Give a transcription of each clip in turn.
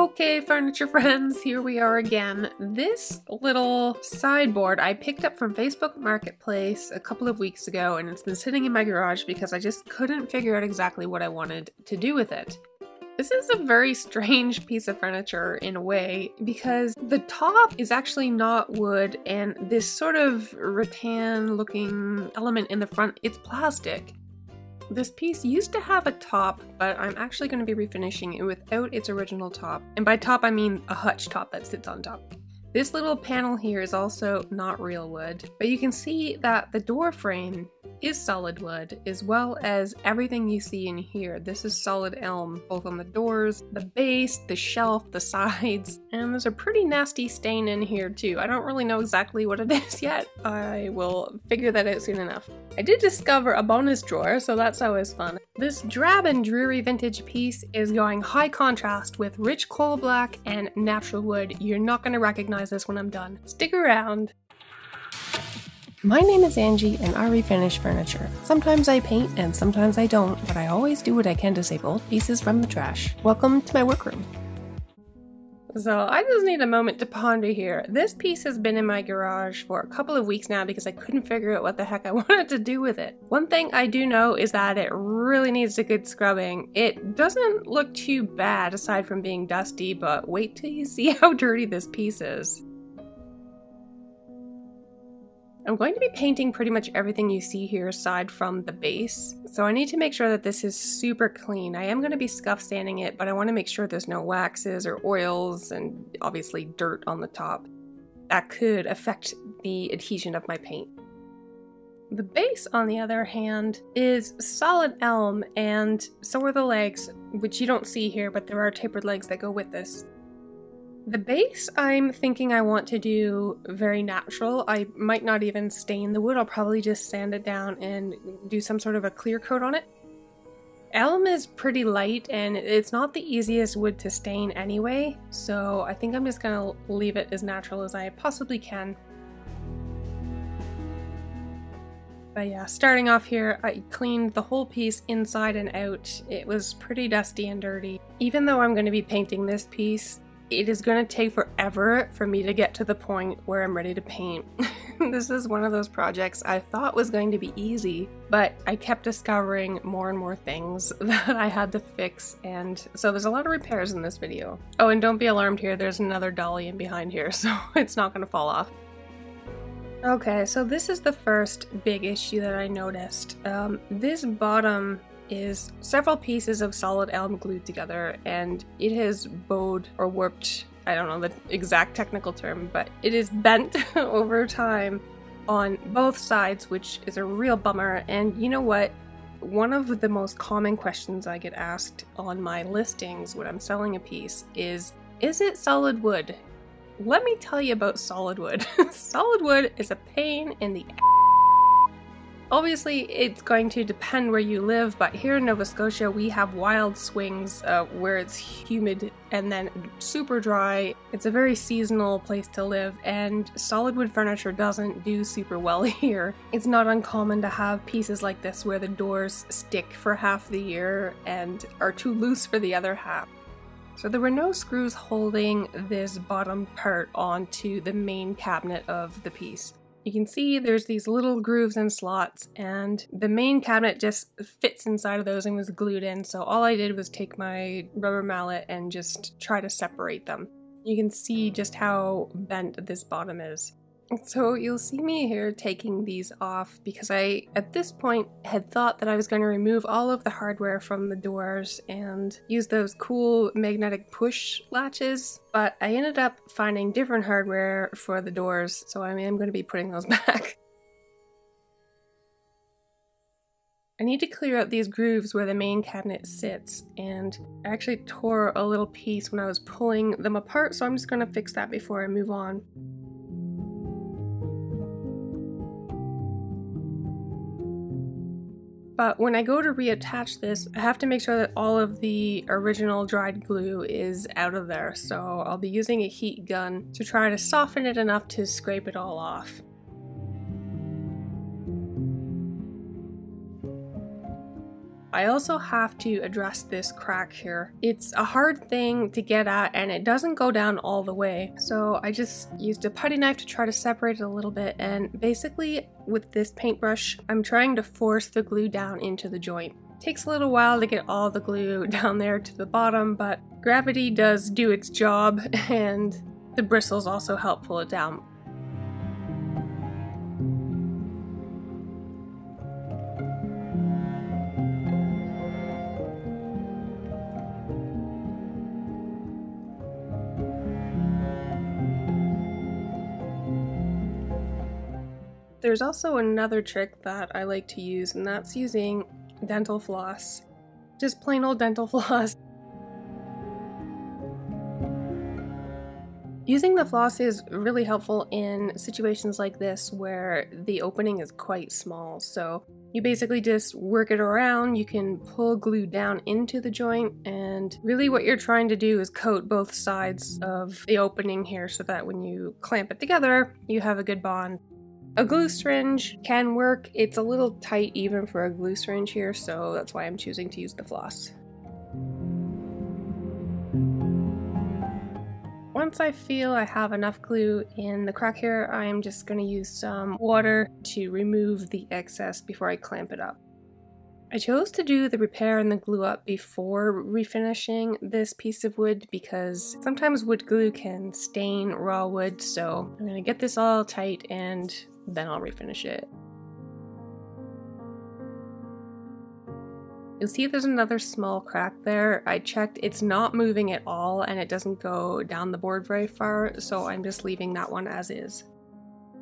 Okay, furniture friends, here we are again. This little sideboard I picked up from Facebook Marketplace a couple of weeks ago and it's been sitting in my garage because I just couldn't figure out exactly what I wanted to do with it. This is a very strange piece of furniture in a way because the top is actually not wood and this sort of rattan looking element in the front, it's plastic. This piece used to have a top, but I'm actually going to be refinishing it without its original top. And by top, I mean a hutch top that sits on top. This little panel here is also not real wood, but you can see that the door frame is solid wood, as well as everything you see in here. This is solid elm, both on the doors, the base, the shelf, the sides, and there's a pretty nasty stain in here too. I don't really know exactly what it is yet. I will figure that out soon enough. I did discover a bonus drawer, so that's always fun. This drab and dreary vintage piece is going high contrast with rich coal black and natural wood. You're not going to recognize this when I'm done. Stick around. My name is Angie and I refinish furniture. Sometimes I paint and sometimes I don't, but I always do what I can to save old pieces from the trash. Welcome to my workroom. So I just need a moment to ponder here. This piece has been in my garage for a couple of weeks now because I couldn't figure out what the heck I wanted to do with it. One thing I do know is that it really needs a good scrubbing. It doesn't look too bad aside from being dusty, but wait till you see how dirty this piece is. I'm going to be painting pretty much everything you see here aside from the base. So I need to make sure that this is super clean. I am going to be scuff sanding it, but I want to make sure there's no waxes or oils and obviously dirt on the top. That could affect the adhesion of my paint. The base, on the other hand, is solid elm, and so are the legs, which you don't see here, but there are tapered legs that go with this. The base, I'm thinking I want to do very natural. I might not even stain the wood. I'll probably just sand it down and do some sort of a clear coat on it. Elm is pretty light and it's not the easiest wood to stain anyway, so I think I'm just gonna leave it as natural as I possibly can. But yeah, starting off here, I cleaned the whole piece inside and out. It was pretty dusty and dirty. Even though I'm going to be painting this piece, it is going to take forever for me to get to the point where I'm ready to paint. this is one of those projects I thought was going to be easy, but I kept discovering more and more things that I had to fix, and so there's a lot of repairs in this video. Oh, and don't be alarmed here, there's another dolly in behind here, so it's not going to fall off. Okay, so this is the first big issue that I noticed. Um, this bottom is several pieces of solid elm glued together and it has bowed or warped, I don't know the exact technical term, but it is bent over time on both sides, which is a real bummer. And you know what? One of the most common questions I get asked on my listings when I'm selling a piece is Is it solid wood? Let me tell you about solid wood. solid wood is a pain in the Obviously, it's going to depend where you live, but here in Nova Scotia, we have wild swings uh, where it's humid and then super dry. It's a very seasonal place to live, and solid wood furniture doesn't do super well here. It's not uncommon to have pieces like this where the doors stick for half the year and are too loose for the other half. So there were no screws holding this bottom part onto the main cabinet of the piece. You can see there's these little grooves and slots and the main cabinet just fits inside of those and was glued in. So all I did was take my rubber mallet and just try to separate them. You can see just how bent this bottom is. So you'll see me here taking these off because I, at this point, had thought that I was going to remove all of the hardware from the doors and use those cool magnetic push latches, but I ended up finding different hardware for the doors, so I am going to be putting those back. I need to clear out these grooves where the main cabinet sits, and I actually tore a little piece when I was pulling them apart, so I'm just going to fix that before I move on. But when I go to reattach this, I have to make sure that all of the original dried glue is out of there. So I'll be using a heat gun to try to soften it enough to scrape it all off. I also have to address this crack here. It's a hard thing to get at and it doesn't go down all the way. So I just used a putty knife to try to separate it a little bit and basically with this paintbrush, I'm trying to force the glue down into the joint. Takes a little while to get all the glue down there to the bottom, but gravity does do its job and the bristles also help pull it down. There's also another trick that I like to use, and that's using dental floss. Just plain old dental floss. Using the floss is really helpful in situations like this where the opening is quite small. So you basically just work it around, you can pull glue down into the joint, and really what you're trying to do is coat both sides of the opening here so that when you clamp it together, you have a good bond. A glue syringe can work. It's a little tight even for a glue syringe here, so that's why I'm choosing to use the floss. Once I feel I have enough glue in the crack here, I'm just going to use some water to remove the excess before I clamp it up. I chose to do the repair and the glue up before refinishing this piece of wood because sometimes wood glue can stain raw wood, so I'm going to get this all tight and then I'll refinish it. You'll see there's another small crack there. I checked, it's not moving at all and it doesn't go down the board very far, so I'm just leaving that one as is.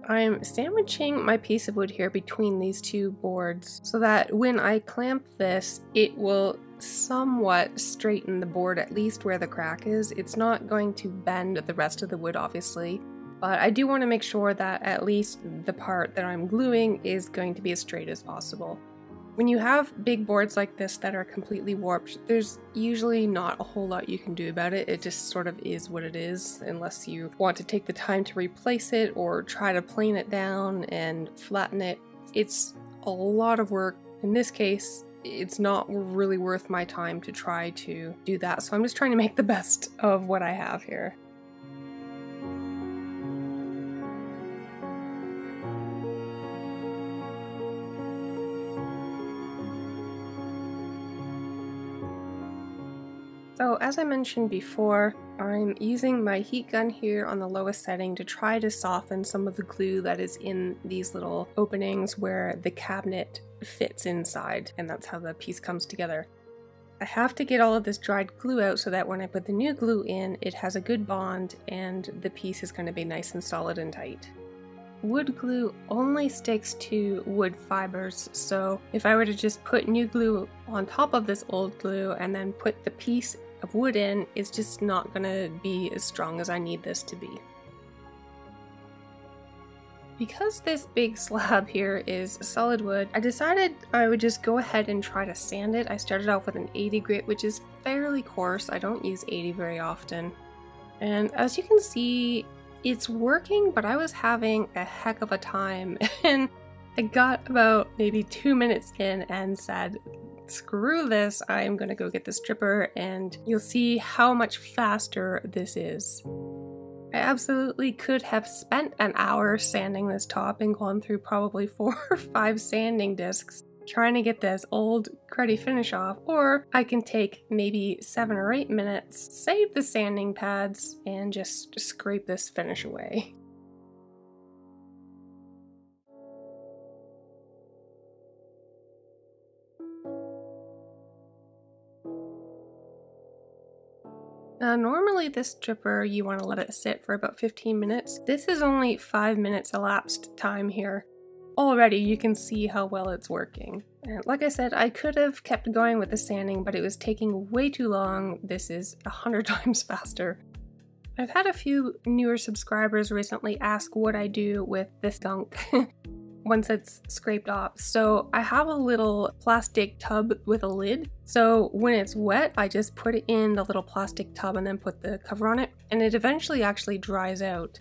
I'm sandwiching my piece of wood here between these two boards so that when I clamp this, it will somewhat straighten the board at least where the crack is. It's not going to bend the rest of the wood, obviously, but I do want to make sure that at least the part that I'm gluing is going to be as straight as possible. When you have big boards like this that are completely warped, there's usually not a whole lot you can do about it. It just sort of is what it is, unless you want to take the time to replace it or try to plane it down and flatten it. It's a lot of work. In this case, it's not really worth my time to try to do that, so I'm just trying to make the best of what I have here. As I mentioned before, I'm using my heat gun here on the lowest setting to try to soften some of the glue that is in these little openings where the cabinet fits inside, and that's how the piece comes together. I have to get all of this dried glue out so that when I put the new glue in, it has a good bond and the piece is going to be nice and solid and tight. Wood glue only sticks to wood fibers, so if I were to just put new glue on top of this old glue and then put the piece of wood in is just not gonna be as strong as I need this to be. Because this big slab here is solid wood, I decided I would just go ahead and try to sand it. I started off with an 80 grit, which is fairly coarse. I don't use 80 very often. And as you can see, it's working, but I was having a heck of a time. And I got about maybe two minutes in and said, screw this, I'm gonna go get the stripper and you'll see how much faster this is. I absolutely could have spent an hour sanding this top and gone through probably four or five sanding discs trying to get this old cruddy finish off, or I can take maybe seven or eight minutes, save the sanding pads, and just scrape this finish away. normally this stripper you want to let it sit for about 15 minutes. This is only 5 minutes elapsed time here. Already you can see how well it's working. And like I said, I could have kept going with the sanding, but it was taking way too long. This is a hundred times faster. I've had a few newer subscribers recently ask what I do with this gunk. once it's scraped off. So I have a little plastic tub with a lid. So when it's wet, I just put it in the little plastic tub and then put the cover on it. And it eventually actually dries out.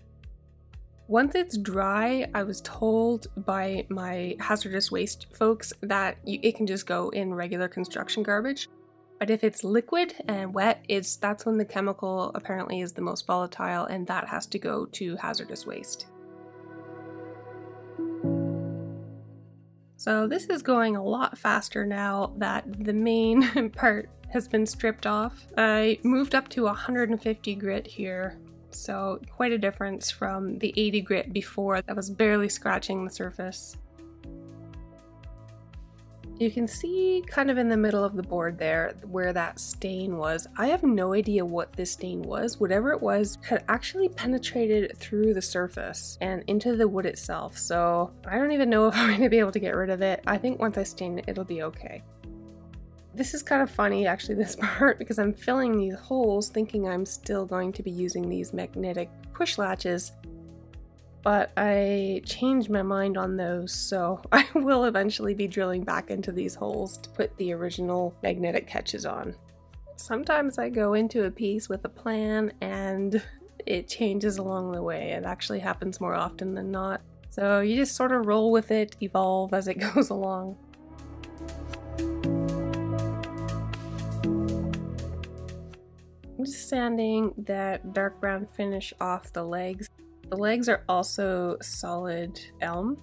Once it's dry, I was told by my hazardous waste folks that you, it can just go in regular construction garbage. But if it's liquid and wet, it's that's when the chemical apparently is the most volatile and that has to go to hazardous waste. So this is going a lot faster now that the main part has been stripped off. I moved up to 150 grit here so quite a difference from the 80 grit before that was barely scratching the surface. You can see kind of in the middle of the board there where that stain was. I have no idea what this stain was. Whatever it was had actually penetrated through the surface and into the wood itself. So I don't even know if I'm going to be able to get rid of it. I think once I stain it, it'll be okay. This is kind of funny actually this part because I'm filling these holes thinking I'm still going to be using these magnetic push latches but I changed my mind on those so I will eventually be drilling back into these holes to put the original magnetic catches on. Sometimes I go into a piece with a plan and it changes along the way. It actually happens more often than not. So you just sort of roll with it, evolve as it goes along. I'm just sanding that dark brown finish off the legs. The legs are also solid elm.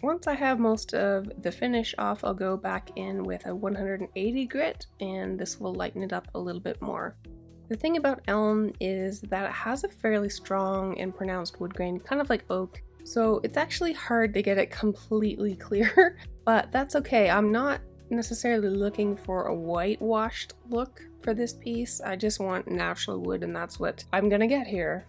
Once I have most of the finish off, I'll go back in with a 180 grit and this will lighten it up a little bit more. The thing about elm is that it has a fairly strong and pronounced wood grain, kind of like oak, so it's actually hard to get it completely clear, but that's okay. I'm not necessarily looking for a whitewashed look for this piece. I just want natural wood and that's what I'm gonna get here.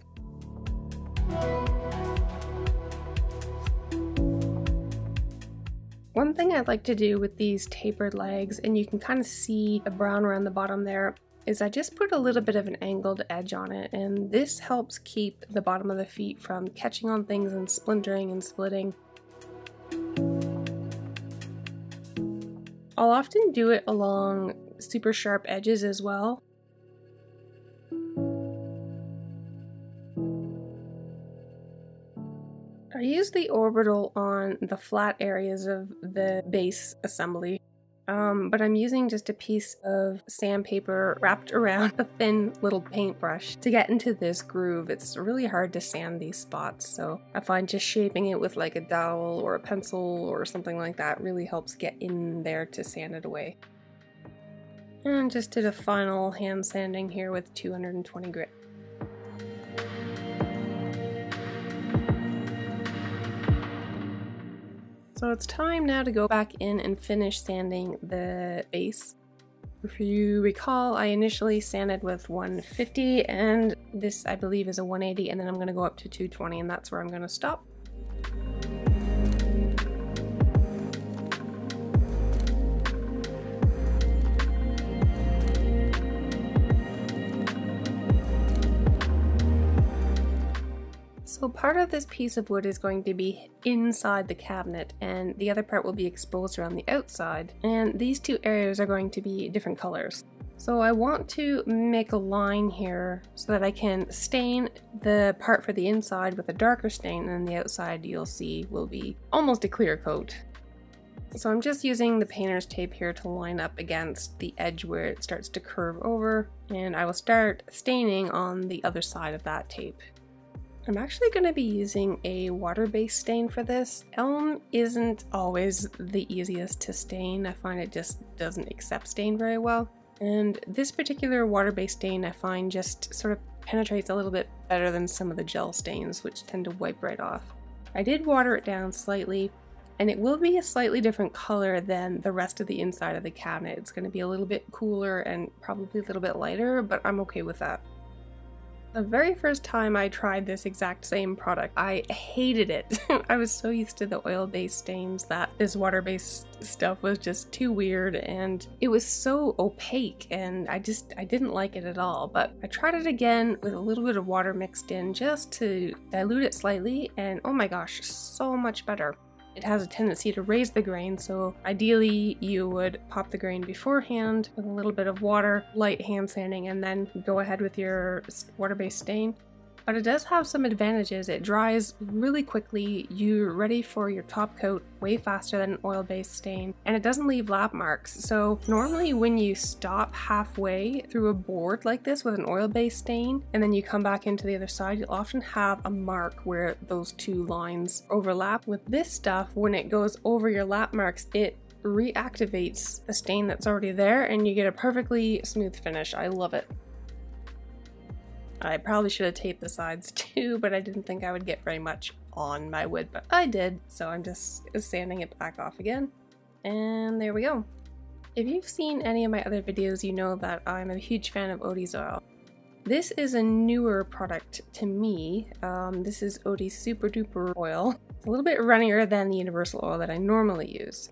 One thing I'd like to do with these tapered legs, and you can kind of see the brown around the bottom there, is I just put a little bit of an angled edge on it and this helps keep the bottom of the feet from catching on things and splintering and splitting. I'll often do it along super sharp edges as well. I use the orbital on the flat areas of the base assembly um, but I'm using just a piece of sandpaper wrapped around a thin little paintbrush to get into this groove. It's really hard to sand these spots, so I find just shaping it with like a dowel or a pencil or something like that really helps get in there to sand it away. And just did a final hand sanding here with 220 grit. So it's time now to go back in and finish sanding the base. If you recall, I initially sanded with 150 and this I believe is a 180 and then I'm going to go up to 220 and that's where I'm going to stop. So part of this piece of wood is going to be inside the cabinet and the other part will be exposed around the outside and these two areas are going to be different colors. So I want to make a line here so that I can stain the part for the inside with a darker stain and the outside you'll see will be almost a clear coat. So I'm just using the painter's tape here to line up against the edge where it starts to curve over and I will start staining on the other side of that tape. I'm actually going to be using a water-based stain for this. Elm isn't always the easiest to stain. I find it just doesn't accept stain very well. And this particular water-based stain I find just sort of penetrates a little bit better than some of the gel stains, which tend to wipe right off. I did water it down slightly, and it will be a slightly different color than the rest of the inside of the cabinet. It's going to be a little bit cooler and probably a little bit lighter, but I'm okay with that. The very first time I tried this exact same product, I hated it. I was so used to the oil-based stains that this water-based stuff was just too weird and it was so opaque and I just, I didn't like it at all. But I tried it again with a little bit of water mixed in just to dilute it slightly and oh my gosh, so much better. It has a tendency to raise the grain, so ideally you would pop the grain beforehand with a little bit of water, light hand sanding, and then go ahead with your water-based stain. But it does have some advantages. It dries really quickly, you're ready for your top coat way faster than an oil-based stain, and it doesn't leave lap marks. So normally when you stop halfway through a board like this with an oil-based stain, and then you come back into the other side, you'll often have a mark where those two lines overlap. With this stuff, when it goes over your lap marks, it reactivates the stain that's already there and you get a perfectly smooth finish. I love it. I probably should have taped the sides too, but I didn't think I would get very much on my wood, but I did, so I'm just sanding it back off again. And there we go. If you've seen any of my other videos, you know that I'm a huge fan of Odie's oil. This is a newer product to me. Um, this is Odie's Super Duper oil. It's a little bit runnier than the universal oil that I normally use.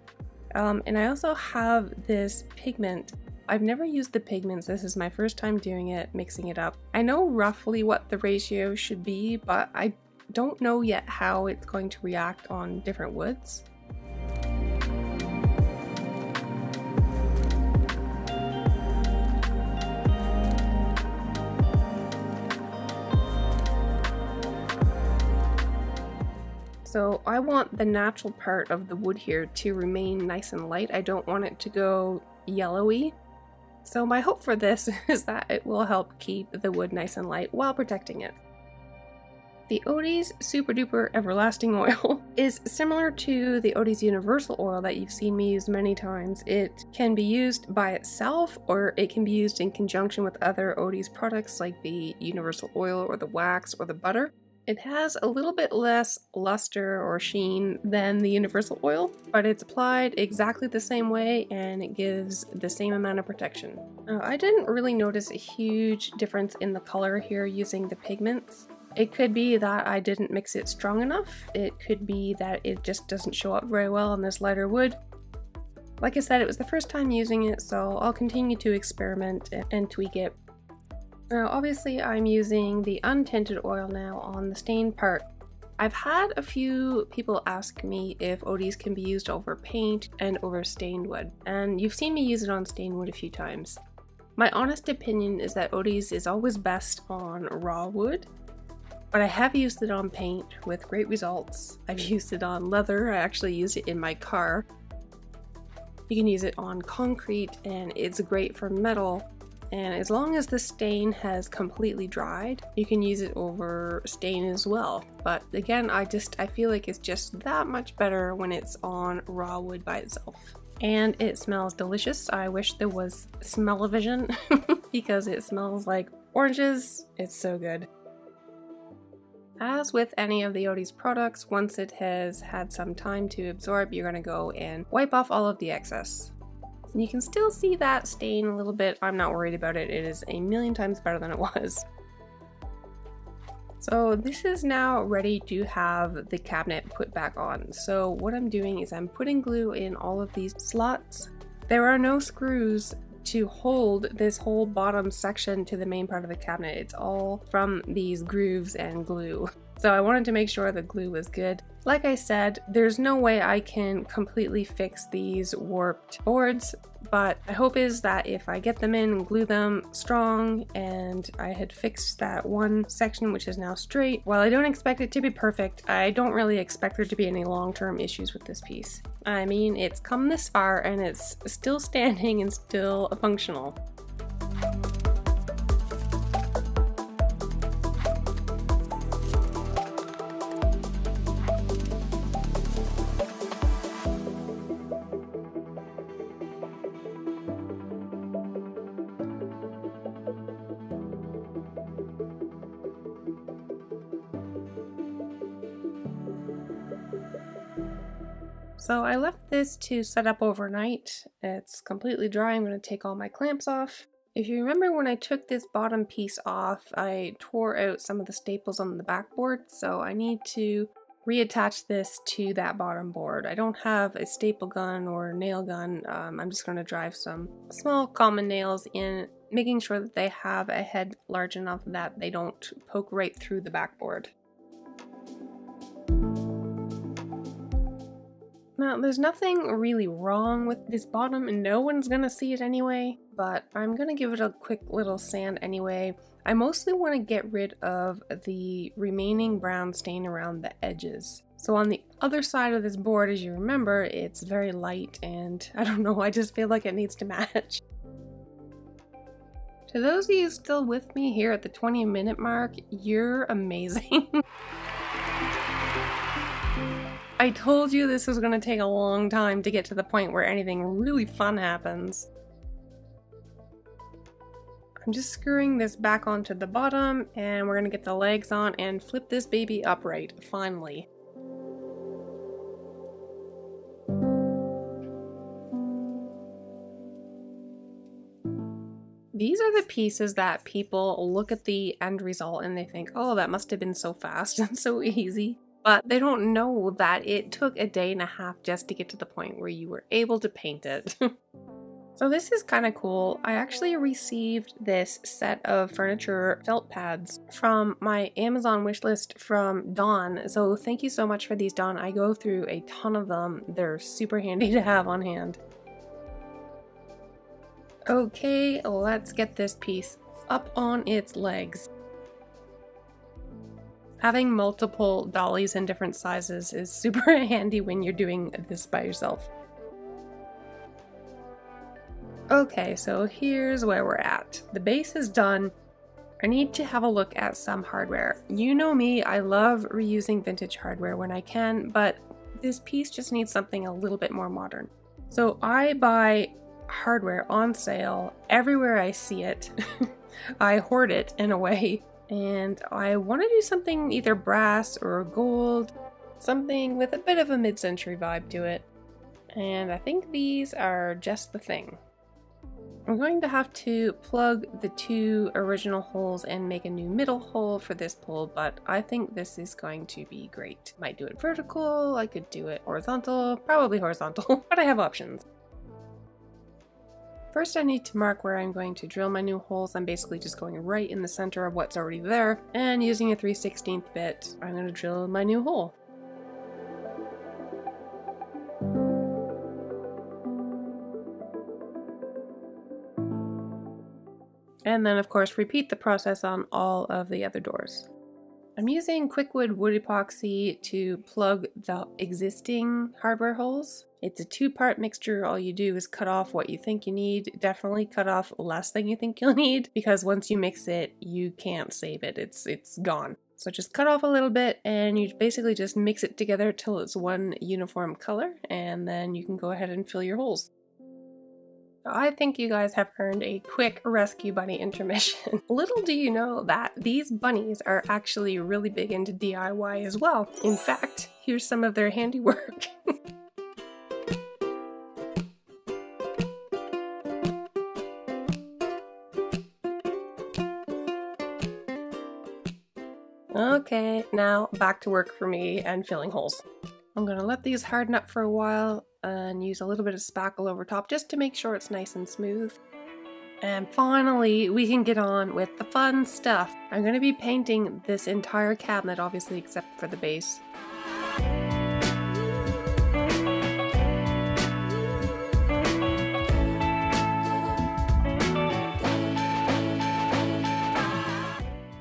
Um, and I also have this pigment I've never used the pigments, this is my first time doing it, mixing it up. I know roughly what the ratio should be, but I don't know yet how it's going to react on different woods. So I want the natural part of the wood here to remain nice and light. I don't want it to go yellowy so my hope for this is that it will help keep the wood nice and light while protecting it. The Odie's Super Duper Everlasting Oil is similar to the Odie's Universal Oil that you've seen me use many times. It can be used by itself or it can be used in conjunction with other Odie's products like the Universal Oil or the wax or the butter. It has a little bit less luster or sheen than the universal oil, but it's applied exactly the same way and it gives the same amount of protection. Uh, I didn't really notice a huge difference in the color here using the pigments. It could be that I didn't mix it strong enough. It could be that it just doesn't show up very well on this lighter wood. Like I said, it was the first time using it, so I'll continue to experiment and tweak it. Now obviously I'm using the untinted oil now on the stained part. I've had a few people ask me if Odie's can be used over paint and over stained wood, and you've seen me use it on stained wood a few times. My honest opinion is that Odie's is always best on raw wood, but I have used it on paint with great results. I've used it on leather, I actually used it in my car. You can use it on concrete and it's great for metal and as long as the stain has completely dried, you can use it over stain as well. But again, I just, I feel like it's just that much better when it's on raw wood by itself. And it smells delicious. I wish there was smell-o-vision because it smells like oranges. It's so good. As with any of the Odie's products, once it has had some time to absorb, you're going to go and wipe off all of the excess. And you can still see that stain a little bit. I'm not worried about it. It is a million times better than it was. So this is now ready to have the cabinet put back on. So what I'm doing is I'm putting glue in all of these slots. There are no screws to hold this whole bottom section to the main part of the cabinet. It's all from these grooves and glue. So I wanted to make sure the glue was good. Like I said, there's no way I can completely fix these warped boards, but my hope is that if I get them in and glue them strong and I had fixed that one section which is now straight, while I don't expect it to be perfect, I don't really expect there to be any long-term issues with this piece. I mean, it's come this far and it's still standing and still functional. So I left this to set up overnight. It's completely dry. I'm going to take all my clamps off. If you remember when I took this bottom piece off, I tore out some of the staples on the backboard, so I need to reattach this to that bottom board. I don't have a staple gun or nail gun. Um, I'm just going to drive some small common nails in, making sure that they have a head large enough that they don't poke right through the backboard. Now, there's nothing really wrong with this bottom and no one's gonna see it anyway, but I'm gonna give it a quick little sand anyway. I mostly want to get rid of the remaining brown stain around the edges. So on the other side of this board, as you remember, it's very light and I don't know, I just feel like it needs to match. To those of you still with me here at the 20 minute mark, you're amazing. I told you this was going to take a long time to get to the point where anything really fun happens. I'm just screwing this back onto the bottom and we're going to get the legs on and flip this baby upright, finally. These are the pieces that people look at the end result and they think, oh, that must have been so fast and so easy. But they don't know that it took a day and a half just to get to the point where you were able to paint it. so this is kind of cool. I actually received this set of furniture felt pads from my Amazon wishlist from Dawn. So thank you so much for these, Dawn. I go through a ton of them. They're super handy to have on hand. Okay, let's get this piece up on its legs. Having multiple dollies in different sizes is super handy when you're doing this by yourself. Okay, so here's where we're at. The base is done. I need to have a look at some hardware. You know me, I love reusing vintage hardware when I can, but this piece just needs something a little bit more modern. So I buy hardware on sale everywhere I see it. I hoard it in a way, and I want to do something either brass or gold, something with a bit of a mid century vibe to it. And I think these are just the thing. I'm going to have to plug the two original holes and make a new middle hole for this pole, but I think this is going to be great. Might do it vertical, I could do it horizontal, probably horizontal, but I have options. First I need to mark where I'm going to drill my new holes. I'm basically just going right in the center of what's already there, and using a 3 16th bit, I'm going to drill my new hole. And then of course repeat the process on all of the other doors. I'm using QuikWood wood epoxy to plug the existing hardware holes. It's a two-part mixture. All you do is cut off what you think you need. Definitely cut off less than you think you'll need because once you mix it, you can't save it. It's it's gone. So just cut off a little bit and you basically just mix it together till it's one uniform color and then you can go ahead and fill your holes. I think you guys have earned a quick rescue bunny intermission. Little do you know that these bunnies are actually really big into DIY as well. In fact, here's some of their handiwork. okay, now back to work for me and filling holes. I'm gonna let these harden up for a while and use a little bit of spackle over top just to make sure it's nice and smooth. And finally, we can get on with the fun stuff. I'm going to be painting this entire cabinet, obviously, except for the base.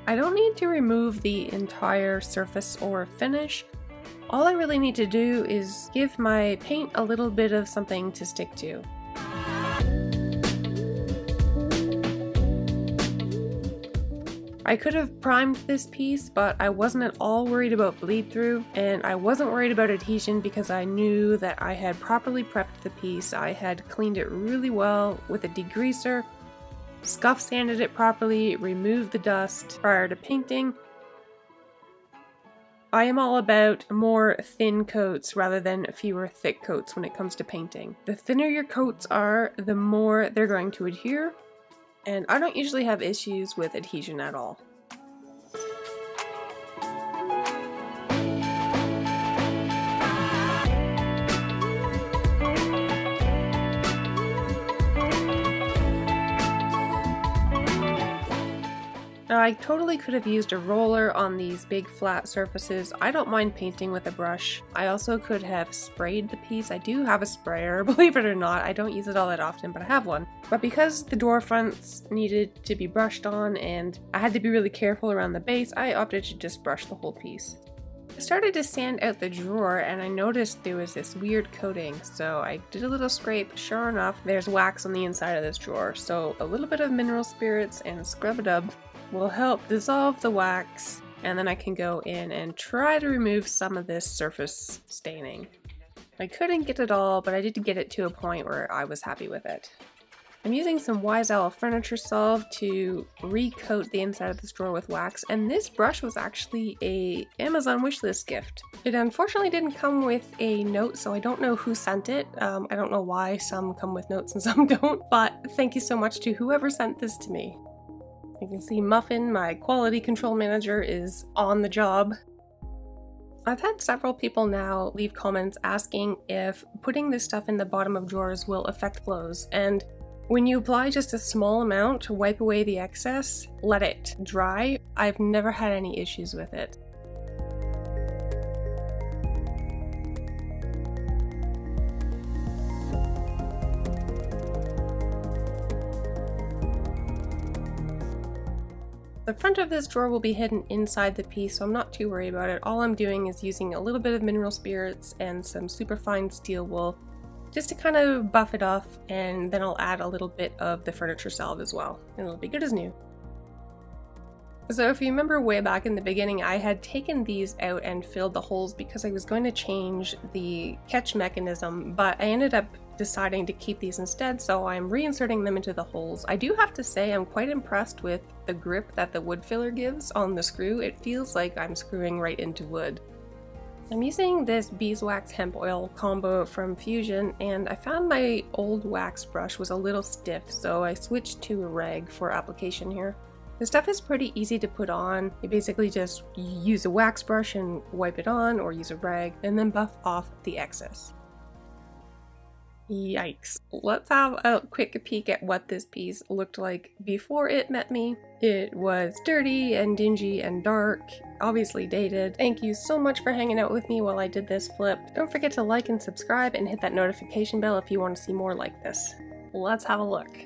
I don't need to remove the entire surface or finish. All I really need to do is give my paint a little bit of something to stick to. I could have primed this piece, but I wasn't at all worried about bleed through, and I wasn't worried about adhesion because I knew that I had properly prepped the piece. I had cleaned it really well with a degreaser, scuff sanded it properly, removed the dust prior to painting, I am all about more thin coats rather than fewer thick coats when it comes to painting. The thinner your coats are, the more they're going to adhere, and I don't usually have issues with adhesion at all. I totally could have used a roller on these big flat surfaces. I don't mind painting with a brush. I also could have sprayed the piece. I do have a sprayer, believe it or not. I don't use it all that often, but I have one. But because the door fronts needed to be brushed on and I had to be really careful around the base, I opted to just brush the whole piece. I started to sand out the drawer and I noticed there was this weird coating, so I did a little scrape. Sure enough, there's wax on the inside of this drawer, so a little bit of mineral spirits and scrub it up will help dissolve the wax and then I can go in and try to remove some of this surface staining. I couldn't get it all, but I did get it to a point where I was happy with it. I'm using some Wise Owl Furniture Salve to recoat the inside of this drawer with wax, and this brush was actually a Amazon wishlist gift. It unfortunately didn't come with a note, so I don't know who sent it. Um, I don't know why some come with notes and some don't, but thank you so much to whoever sent this to me. You can see Muffin, my quality control manager, is on the job. I've had several people now leave comments asking if putting this stuff in the bottom of drawers will affect clothes, and when you apply just a small amount to wipe away the excess, let it dry. I've never had any issues with it. The front of this drawer will be hidden inside the piece, so I'm not too worried about it. All I'm doing is using a little bit of mineral spirits and some superfine steel wool just to kind of buff it off, and then I'll add a little bit of the furniture salve as well, and it'll be good as new. So if you remember way back in the beginning, I had taken these out and filled the holes because I was going to change the catch mechanism, but I ended up deciding to keep these instead, so I'm reinserting them into the holes. I do have to say I'm quite impressed with the grip that the wood filler gives on the screw. It feels like I'm screwing right into wood. I'm using this beeswax hemp oil combo from Fusion and I found my old wax brush was a little stiff so I switched to a rag for application here. The stuff is pretty easy to put on. You basically just use a wax brush and wipe it on or use a rag and then buff off the excess. Yikes. Let's have a quick peek at what this piece looked like before it met me. It was dirty and dingy and dark, obviously dated. Thank you so much for hanging out with me while I did this flip. Don't forget to like and subscribe and hit that notification bell if you want to see more like this. Let's have a look.